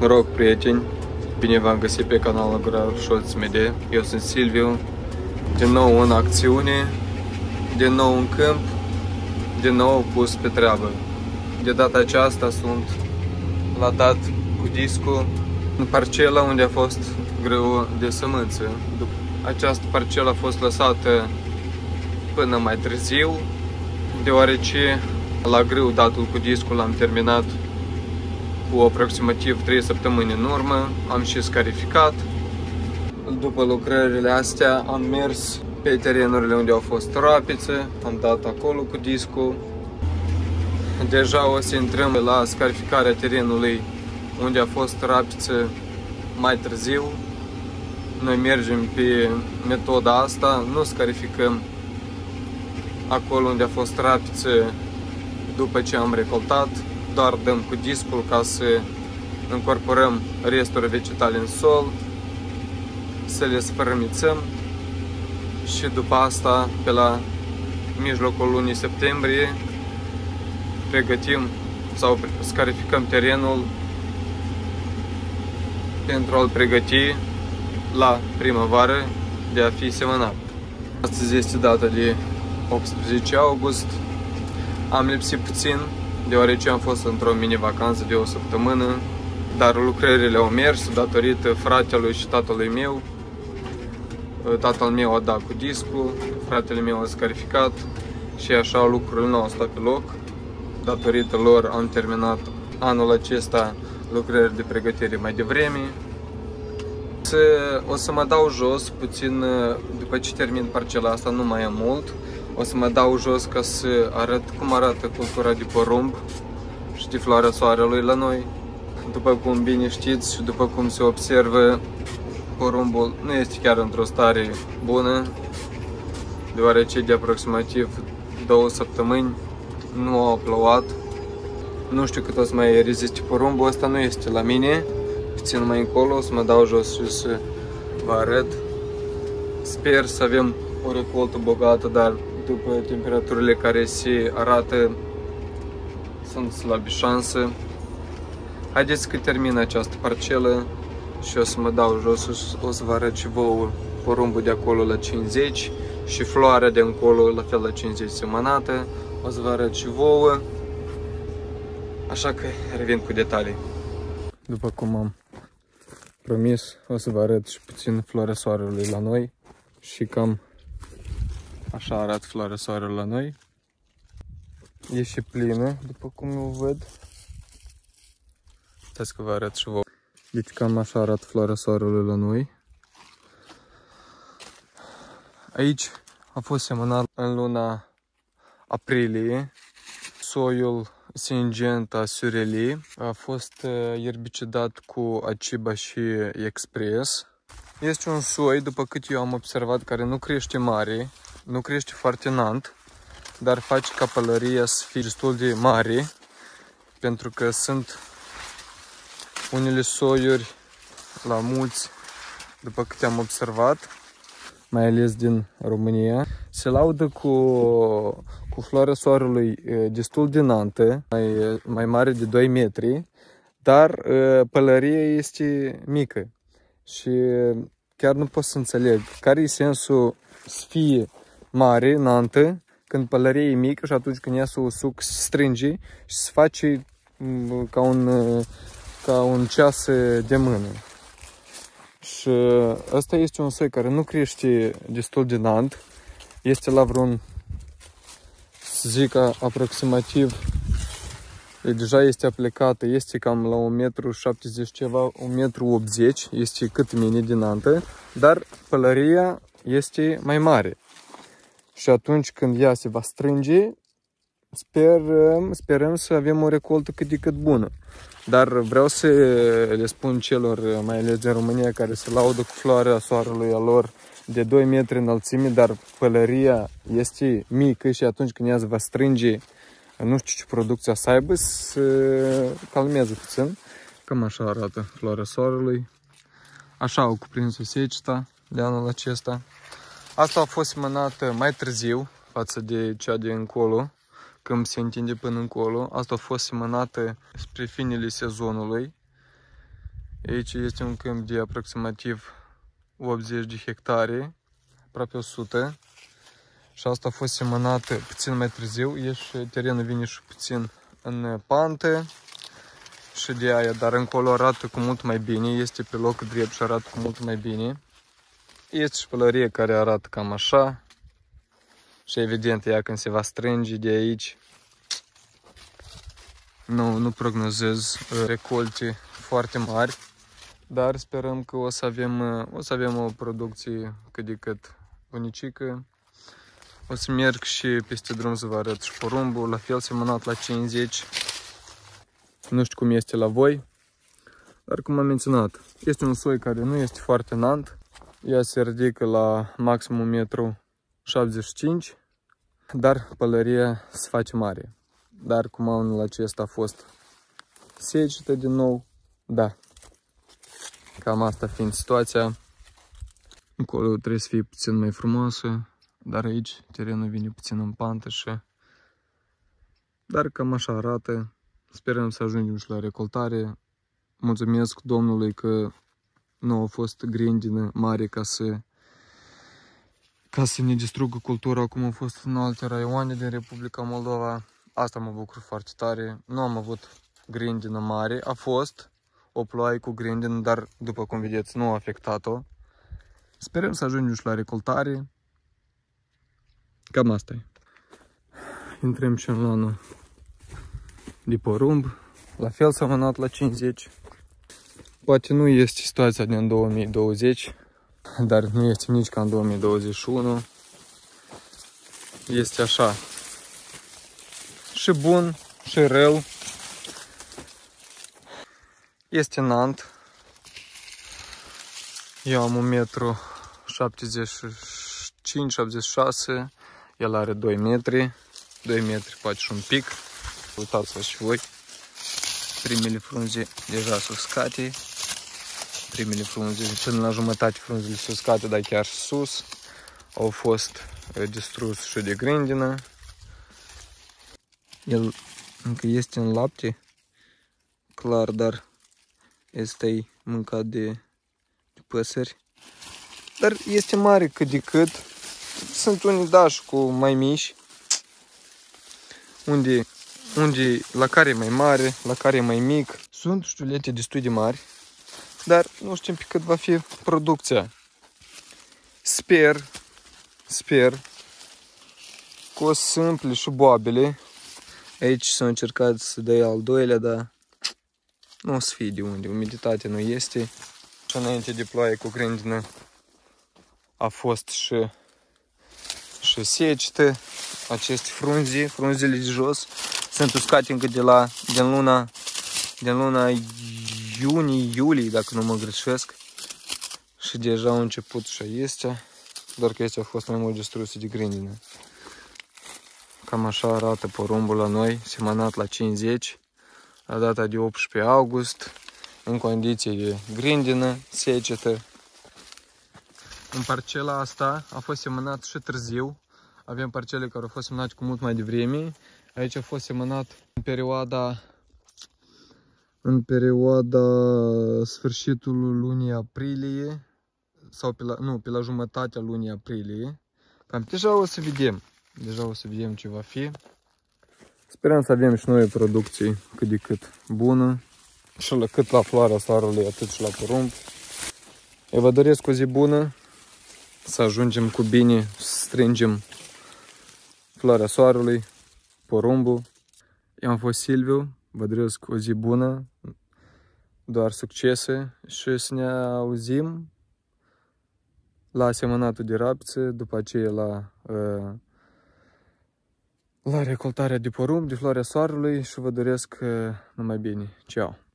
Mă rog, prieteni, bine v-am găsit pe canalul Gurar Șolț Media. Eu sunt Silviu, din nou în acțiune, din nou în câmp, din nou pus pe treabă. De data aceasta sunt la dat cu discul în parcela unde a fost greu de sămânță. Această parcelă a fost lăsată până mai târziu, deoarece la greu datul cu discul l-am terminat cu aproximativ 3 săptămâni în urmă, am și scarificat. După lucrările astea am mers pe terenurile unde au fost rapițe, am dat acolo cu discul. Deja o să intrăm la scarificarea terenului unde a fost rapiță mai târziu. Noi mergem pe metoda asta, nu scarificăm acolo unde a fost rapiță după ce am recoltat, doar dăm cu discul ca să încorporăm resturi vegetale în sol, să le sfărâmițăm și după asta, pe la mijlocul lunii septembrie, pregătim sau scarificăm terenul pentru a-l pregăti la primăvară de a fi semănat. Astăzi este data de 18 august. Am lipsit puțin deoarece am fost într-o mini-vacanță de o săptămână, dar lucrările au mers datorită fratelui și tatălui meu. Tatăl meu a dat cu discul, fratele meu a scarificat și așa lucrurile nu au stat pe loc. Datorită lor am terminat anul acesta lucrări de pregătire mai devreme. O să mă dau jos puțin după ce termin parcela asta, nu mai am mult. O să mă dau jos ca să arăt cum arată cultura de porumb și de floarea soarelui la noi. După cum bine știți și după cum se observă, porumbul nu este chiar într-o stare bună, deoarece de aproximativ două săptămâni nu a plouat. Nu știu cât o să mai reziste porumbul, ăsta nu este la mine. Țin mai încolo, o să mă dau jos și să vă arăt. Sper să avem o recoltă bogată, dar după temperaturile care se arată, sunt slabe șanse. Haideți că termin această parcelă și o să mă dau jos, o să vă arăt și vouă porumbul de acolo la 50 și floarea de încolo la fel la 50 semănată. O să vă arăt și vouă. Așa că revin cu detalii. După cum am promis, o să vă arăt și puțin floarea soarelui la noi și cam Așa arată floarea soarelui la noi. E și plină, după cum o văd. Uitați că vă arăt și vouă. Deci cam așa arată floarea soarelui la noi. Aici a fost semănat în luna aprilie. Soiul Singenta Sureli a fost ierbicidat cu Aciba și Express. Este un soi, după cât eu am observat, care nu crește mare, nu crește foarte înalt, dar face ca pălăria să fie destul de mare, pentru că sunt unele soiuri la mulți, după câte am observat, mai ales din România, se laudă cu, cu floarea soarelui destul de înaltă, mai, mai mare de 2 metri, dar pălăria este mică. Și chiar nu pot să înțeleg care e sensul să fie mare, înaltă, când pălăria e mică și atunci când ia să o suc, strânge și se face mm, ca un, ca un ceas de mână. Și ăsta este un soi care nu crește destul de înalt, este la vreun, să zic, aproximativ, deja este aplicată, este cam la 1,70 m ceva, 1,80 m, este cât mine din antă, dar pălăria este mai mare și atunci când ea se va strânge, sperăm, sperăm să avem o recoltă cât de cât bună. Dar vreau să le spun celor, mai ales din România, care se laudă cu floarea soarelui a lor de 2 metri înălțime, dar pălăria este mică și atunci când ea se va strânge, nu știu ce producția să aibă, să calmeze puțin. Cam așa arată floarea soarelui. Așa au cuprins-o seceta de anul acesta. Asta a fost semănată mai târziu față de cea de încolo, când se întinde până încolo. Asta a fost semănată spre finele sezonului Aici este un câmp de aproximativ 80 de hectare, aproape 100. Și asta a fost semănat puțin mai târziu. E și terenul vine și puțin în pantă și de aia, dar încolo arată cu mult mai bine. Este pe loc drept și arată cu mult mai bine. Este și pălărie care arată cam așa. Și evident, ea când se va strânge de aici, nu, nu prognozez uh, recolte foarte mari, dar sperăm că o să avem, uh, o, să avem o producție cât de cât unicică. O să merg și peste drum să vă arăt și porumbul, la fel semănat la 50. Nu știu cum este la voi, dar cum am menționat, este un soi care nu este foarte înalt. Ea se ridică la maximum 1,75 m, dar pălăria se face mare. Dar cum anul acesta a fost secetă din nou, da. Cam asta fiind situația. Acolo trebuie să fie puțin mai frumoasă, dar aici terenul vine puțin în pantă și... Dar cam așa arată. Sperăm să ajungem și la recoltare. Mulțumesc Domnului că nu a fost grindină mare ca să ca să ne distrugă cultura cum a fost în alte raioane din Republica Moldova. Asta mă bucur foarte tare. Nu am avut grindină mare. A fost o ploaie cu grindină, dar după cum vedeți nu a afectat-o. Sperăm să ajungem și la recoltare. Cam asta e. Intrăm și în lanul de porumb. La fel s-a mânat la 50. Poate nu este situația din 2020, dar nu este nici ca în 2021. Este așa, și bun, și rău. Este înalt. Eu am 1,75 m 76 el are 2 metri, 2 metri poate și un pic. Uitați-vă și voi. Primele frunze deja sunt uscate. Primele frunze, până la jumătate frunzele sunt uscate, dar chiar sus. Au fost distrus și de grindină. El încă este în lapte, clar, dar este mâncat de, de păsări. Dar este mare cât de cât. Sunt unii dași cu mai mici, unde, unde la care e mai mare, la care e mai mic. Sunt știulete destul de mari, dar nu știm pe cât va fi producția. Sper, sper, că o să împle și boabele Aici s-a încercat să dea al doilea, dar nu o să fie de unde. Umiditate nu este. Și înainte de ploaie cu grindină a fost și, și secetă. Aceste frunzi, frunzile de jos, sunt uscate încă de la, din luna, din luna iunie, iulie, dacă nu mă greșesc. Și deja au început și este, doar că este a fost mai mult distruse de grindină. Cam așa arată porumbul la noi, semănat la 50, la data de 18 august, în condiții de grindină, secetă. În parcela asta a fost semănat și târziu. Avem parcele care au fost semănate cu mult mai devreme. Aici a fost semănat în perioada în perioada sfârșitul lunii aprilie sau pe la, nu, pe la jumătatea lunii aprilie. Cam deja o să vedem. Deja o să vedem ce va fi. Sperăm să avem și noi producții cât de cât bună. Și la cât la floarea soarelui, atât și la porumb. Eu vă doresc o zi bună. Să ajungem cu bine, să strângem floarea soarelui, porumbul. Eu am fost Silviu, vă doresc o zi bună, doar succese și să ne auzim la semănatul de rapță, după aceea la uh, la recoltarea de porumb, de floarea soarelui și vă doresc uh, numai bine. Ceau!